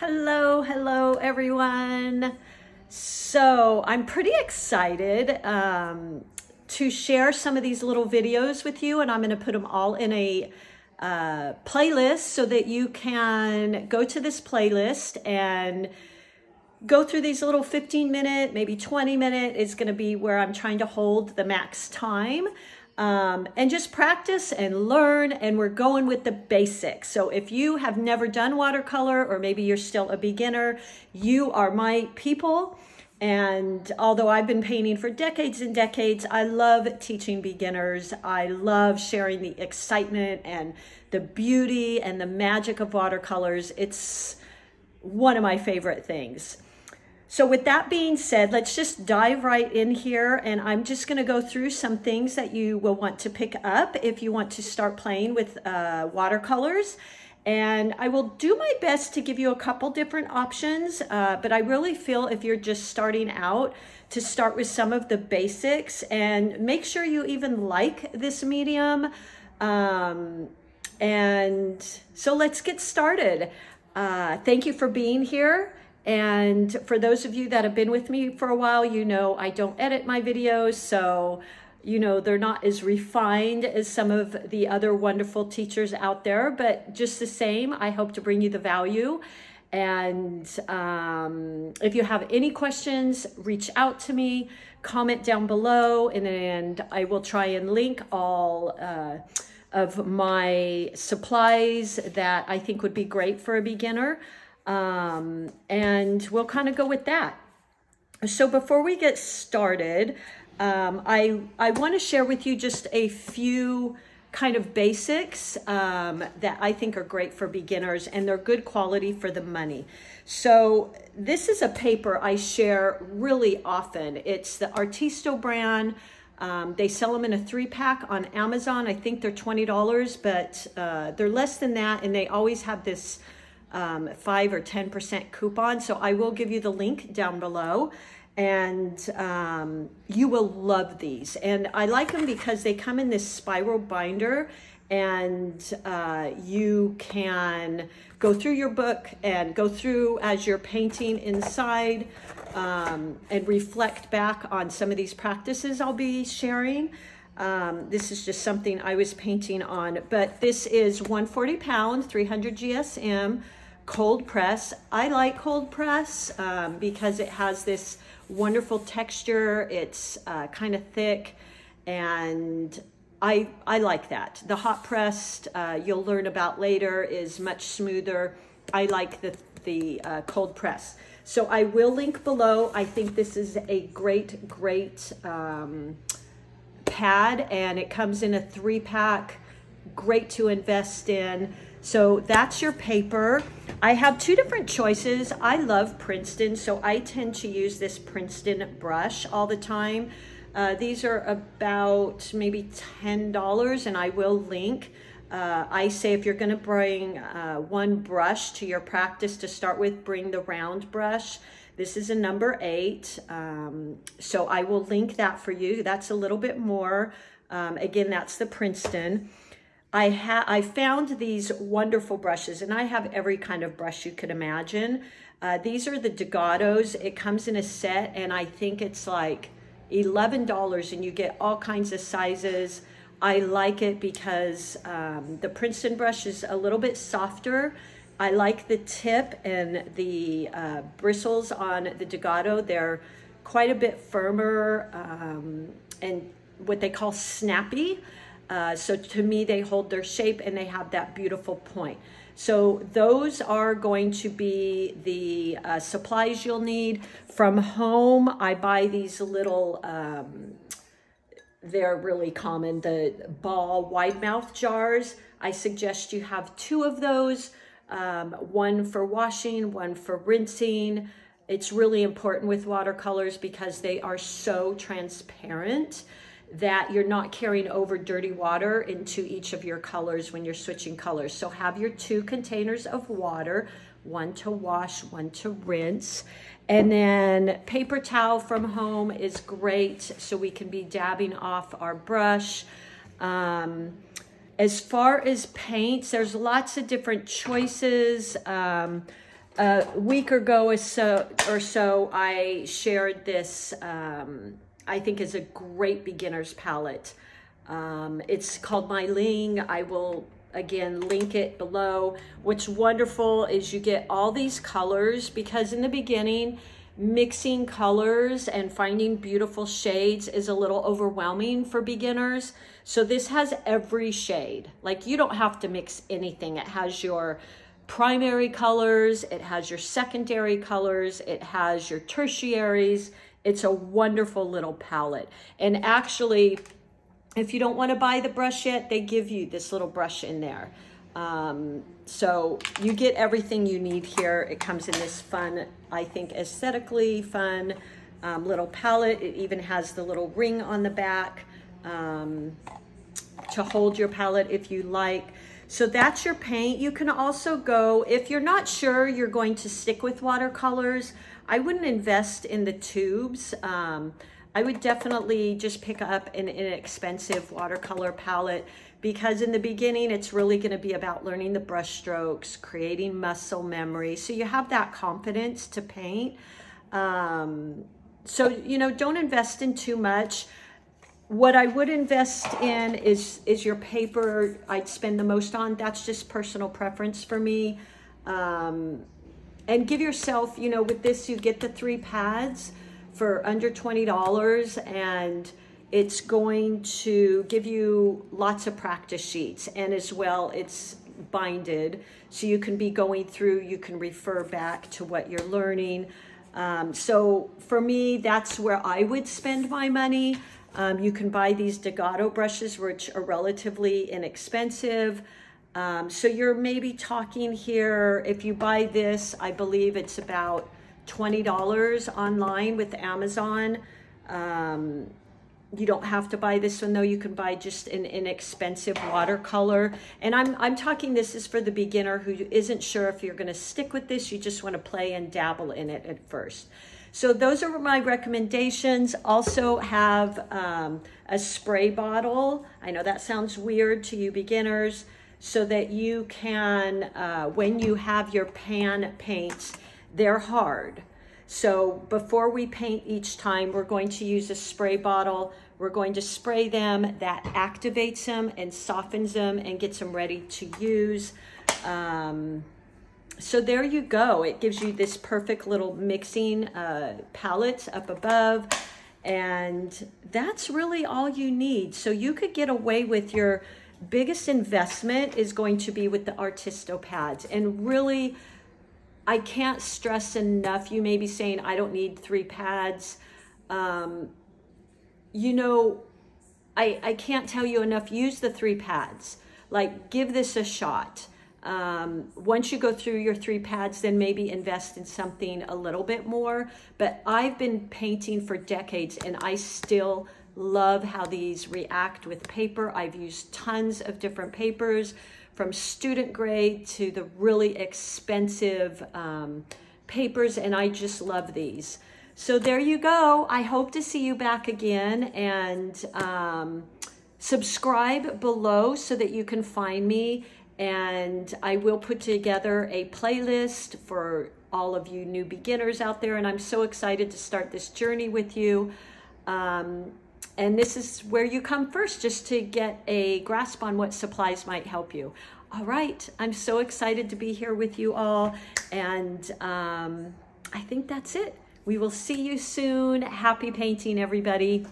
Hello, hello, everyone. So I'm pretty excited um, to share some of these little videos with you, and I'm going to put them all in a uh, playlist so that you can go to this playlist and go through these little 15 minute, maybe 20 minute is going to be where I'm trying to hold the max time. Um, and just practice and learn. And we're going with the basics. So if you have never done watercolor, or maybe you're still a beginner, you are my people. And although I've been painting for decades and decades, I love teaching beginners. I love sharing the excitement and the beauty and the magic of watercolors. It's one of my favorite things. So with that being said, let's just dive right in here and I'm just gonna go through some things that you will want to pick up if you want to start playing with uh, watercolors. And I will do my best to give you a couple different options, uh, but I really feel if you're just starting out to start with some of the basics and make sure you even like this medium. Um, and so let's get started. Uh, thank you for being here. And for those of you that have been with me for a while, you know I don't edit my videos, so you know they're not as refined as some of the other wonderful teachers out there, but just the same, I hope to bring you the value. And um, if you have any questions, reach out to me, comment down below, and, and I will try and link all uh, of my supplies that I think would be great for a beginner. Um, and we'll kind of go with that. So before we get started, um, I, I want to share with you just a few kind of basics um, that I think are great for beginners and they're good quality for the money. So this is a paper I share really often. It's the Artisto brand. Um, they sell them in a three pack on Amazon. I think they're $20, but uh, they're less than that. And they always have this um, 5 or 10% coupon. So I will give you the link down below and um, you will love these. And I like them because they come in this spiral binder and uh, you can go through your book and go through as you're painting inside um, and reflect back on some of these practices I'll be sharing. Um, this is just something I was painting on, but this is 140 pound, 300 GSM, cold press. I like cold press um, because it has this wonderful texture. It's uh, kind of thick and I, I like that. The hot pressed, uh, you'll learn about later, is much smoother. I like the, the uh, cold press. So I will link below. I think this is a great, great um, pad and it comes in a three pack, great to invest in. So that's your paper. I have two different choices. I love Princeton, so I tend to use this Princeton brush all the time. Uh, these are about maybe $10 and I will link. Uh, I say if you're gonna bring uh, one brush to your practice to start with, bring the round brush. This is a number eight, um, so I will link that for you. That's a little bit more. Um, again, that's the Princeton. I I found these wonderful brushes, and I have every kind of brush you could imagine. Uh, these are the Dugatos. It comes in a set, and I think it's like $11, and you get all kinds of sizes. I like it because um, the Princeton brush is a little bit softer. I like the tip and the uh, bristles on the Dugato. They're quite a bit firmer um, and what they call snappy. Uh, so to me, they hold their shape and they have that beautiful point. So those are going to be the uh, supplies you'll need. From home, I buy these little, um, they're really common, the Ball wide mouth jars. I suggest you have two of those, um, one for washing, one for rinsing. It's really important with watercolors because they are so transparent that you're not carrying over dirty water into each of your colors when you're switching colors. So have your two containers of water, one to wash, one to rinse. And then paper towel from home is great so we can be dabbing off our brush. Um, as far as paints, there's lots of different choices. Um, a week ago or so, or so I shared this, um, I think is a great beginner's palette. Um, it's called Meiliang. I will again link it below. What's wonderful is you get all these colors because in the beginning, mixing colors and finding beautiful shades is a little overwhelming for beginners. So this has every shade. Like you don't have to mix anything. It has your primary colors, it has your secondary colors, it has your tertiaries. It's a wonderful little palette. And actually, if you don't want to buy the brush yet, they give you this little brush in there. Um, so you get everything you need here. It comes in this fun, I think aesthetically fun um, little palette. It even has the little ring on the back um, to hold your palette if you like. So that's your paint. You can also go, if you're not sure you're going to stick with watercolors, I wouldn't invest in the tubes. Um, I would definitely just pick up an inexpensive watercolor palette because in the beginning, it's really gonna be about learning the brush strokes, creating muscle memory. So you have that confidence to paint. Um, so, you know, don't invest in too much. What I would invest in is, is your paper I'd spend the most on. That's just personal preference for me. Um, and give yourself, you know, with this, you get the three pads for under $20 and it's going to give you lots of practice sheets and as well it's binded so you can be going through you can refer back to what you're learning um, so for me that's where i would spend my money um, you can buy these Dugato brushes which are relatively inexpensive um, so you're maybe talking here if you buy this i believe it's about $20 online with Amazon. Um, you don't have to buy this one though. You can buy just an inexpensive watercolor. And I'm, I'm talking this is for the beginner who isn't sure if you're gonna stick with this. You just wanna play and dabble in it at first. So those are my recommendations. Also have um, a spray bottle. I know that sounds weird to you beginners so that you can, uh, when you have your pan paints, they're hard. So before we paint each time, we're going to use a spray bottle. We're going to spray them. That activates them and softens them and gets them ready to use. Um, so there you go. It gives you this perfect little mixing uh, palette up above. And that's really all you need. So you could get away with your biggest investment is going to be with the Artisto pads and really I can't stress enough. You may be saying, I don't need three pads. Um, you know, I, I can't tell you enough. Use the three pads. Like, give this a shot. Um, once you go through your three pads, then maybe invest in something a little bit more. But I've been painting for decades and I still love how these react with paper. I've used tons of different papers from student grade to the really expensive um, papers, and I just love these. So there you go. I hope to see you back again and um, subscribe below so that you can find me. And I will put together a playlist for all of you new beginners out there. And I'm so excited to start this journey with you. Um, and this is where you come first just to get a grasp on what supplies might help you. All right, I'm so excited to be here with you all. And um, I think that's it. We will see you soon. Happy painting, everybody.